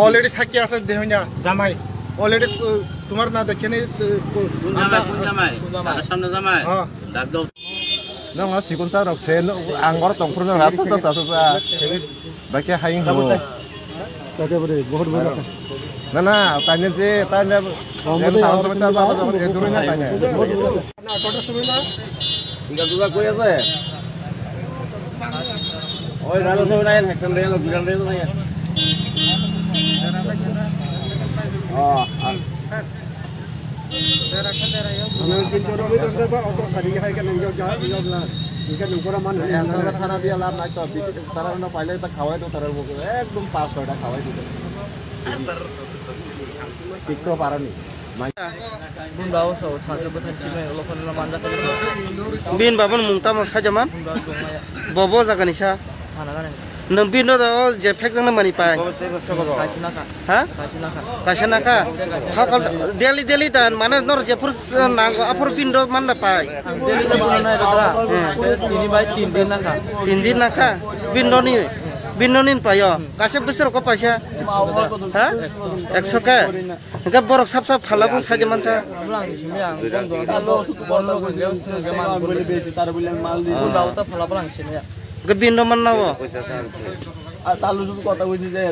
Already সাক্ষী আছে দেহ না জামাই অলরেডি তোমার না দেখে নি সামনে জামাই? হ্যাঁ। ডাক দাও। tong phur nang rasa sa sa sa ba ke haing ho তাকে বলে বহুত বড় na na tanya je tanya em thang sama ta ba ba e duri na tanya ইনকা দুলা কই আছে ওই রালো সব নাই হেক্টর রে বিরান রে নাই ও একসঙ্গে খানা দিয়ে লাভ নাই তো বেশি তারা না পাইলে তা খাওয়াই তো তারা একদম পাঁচ ছয়টা খাওয়াই দিতে। টিকতেও পারেনি। বুন বাবু সব সাজো বথান চিমে লখন না মানজা করে bin babon mungta mo sajaman বুন বাবু জমায়া bobo jagani sa খানা গানে nang bin no da je phek jang na mani pai কাছি না খা ha কাছি না খা kasana ka hakal daily daily dan mana nor je pur nago apur bin do man da pai daily না বানা না দাদা তিনি বাই তিন দিন না খা tin din na ka bin do ni bin no nin payo kase besar ko paisa ha 100 ka ga borok sap sap phala ko sajaman sa পুরাং চিমে আং বন্ধ আলো বন্ধ করে দেও শুনে গমান বলে বেচি তার বলে মাল দি বুন বাবু তো ফলা পুরাং চিমে ga bin do man na wo আর তালু শুধু কথা বুঝি যে